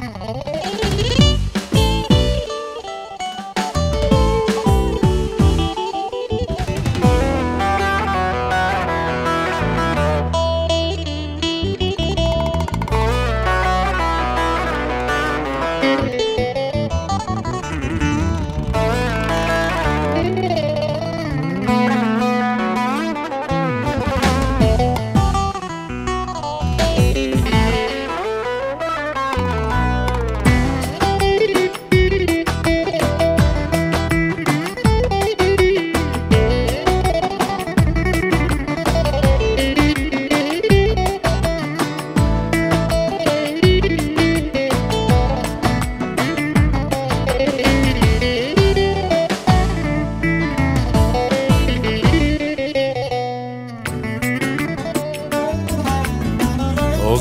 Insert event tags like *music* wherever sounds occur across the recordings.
Mm-hmm. *laughs*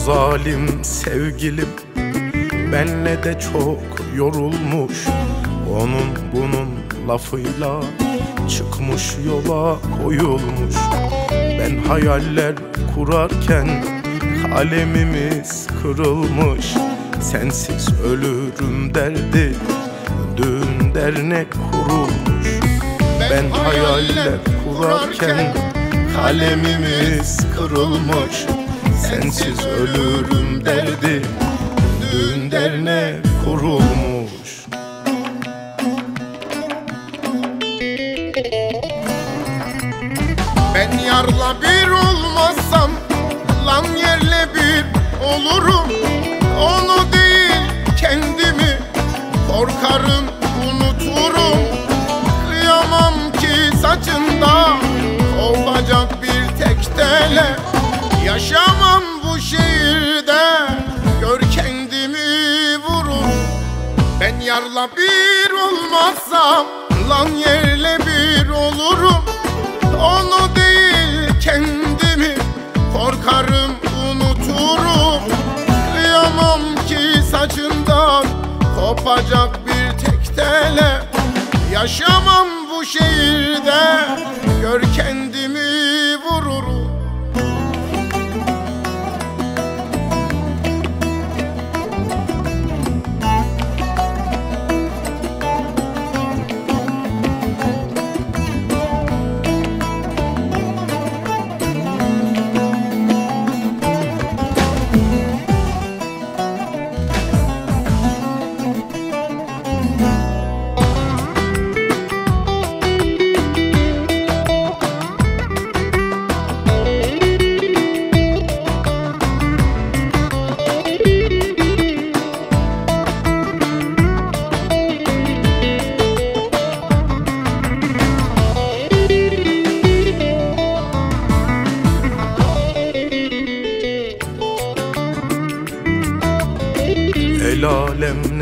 zalim sevgilim. Benle de çok yorulmuş. Onun bunun lafıyla çıkmış yola koyulmuş. Ben hayaller kurarken kalemimiz kırılmış. Sensiz ölürüm derdi düğün dernek kurulmuş. Ben hayaller kurarken kalemimiz kırılmış Sensiz ölürüm derdi. Düğün dernek kurulmuş? Ben yarla bir olmazsam Lan yerle bir olurum. Onu değil kendimi Korkarım unuturum. Kıyamam ki saçında Olacak bir tek tele Yaşamam bu şehirde Gör kendimi vurur. Ben yarla bir olmazsam Lan yerle bir olurum. Onu değil kendimi Korkarım unuturum. Kıyamam ki saçından Kopacak bir tek tele. Yaşamam bu şehirde Gör kendimi vururum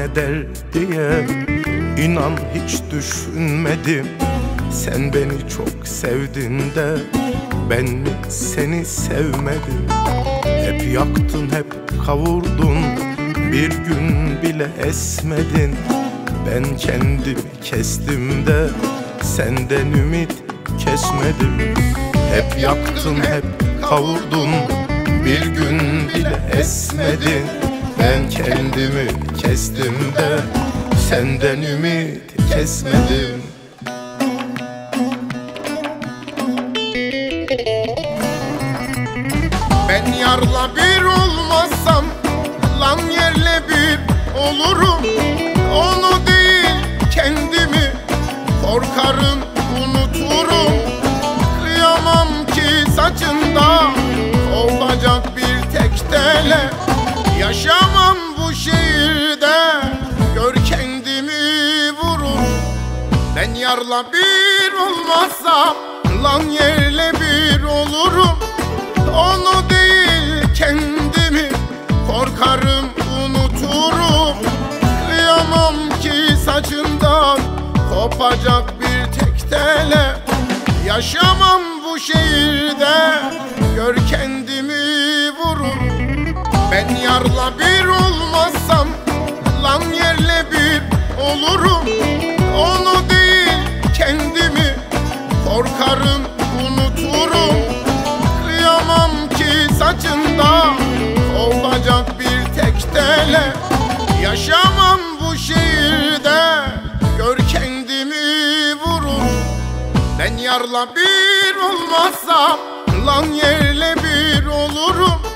alem ne der diye inan hiç düşünmedim. Sen beni çok sevdin de ben mi seni sevmedim? Hep yaktın hep kavurdun bir gün bile esmedin. Ben kendimi kestim de senden ümit kesmedim. Hep yaktın hep kavurdun bir gün bile esmedin Ben kendimi kestim de senden ümit kesmedim. Ben yarla bir olmazsam Lan yerle bir olurum Yarla bir olmazsam Lan yerle bir olurum. Onu değil kendimi Korkarım unuturum. Kıyamam ki saçından Kopacak bir tek tele. Yaşamam bu şehirde Gör kendimi vurur Ben yarla bir olmazsam Lan yerle bir olurum. Onu Kıyamam ki saçında Olacak bir tek tele. Yaşamam bu şehirde Gör kendimi vurur. Ben yarla bir olmazsam Lan yerle bir olurum